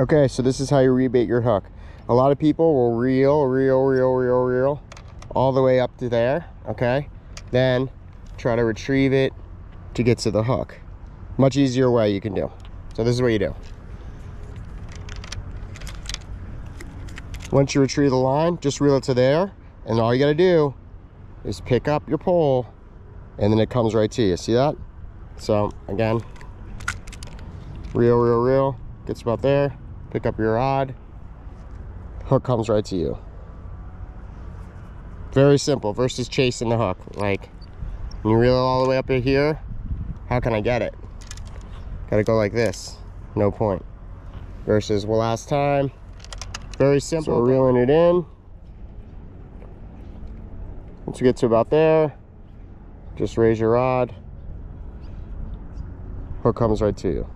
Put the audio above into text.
Okay, so this is how you rebait your hook. A lot of people will reel, reel, reel, reel, reel all the way up to there, okay? Then try to retrieve it to get to the hook. Much easier way you can do. So this is what you do. Once you retrieve the line, just reel it to there, and all you gotta do is pick up your pole, and then it comes right to you. See that? So again, reel, reel, reel, gets about there, pick up your rod, hook comes right to you. Very simple versus chasing the hook. Like, you reel it all the way up to here, how can I get it? Gotta go like this, no point. Versus, well, last time, very simple. So reeling it in. Once you get to about there, just raise your rod. Hook comes right to you.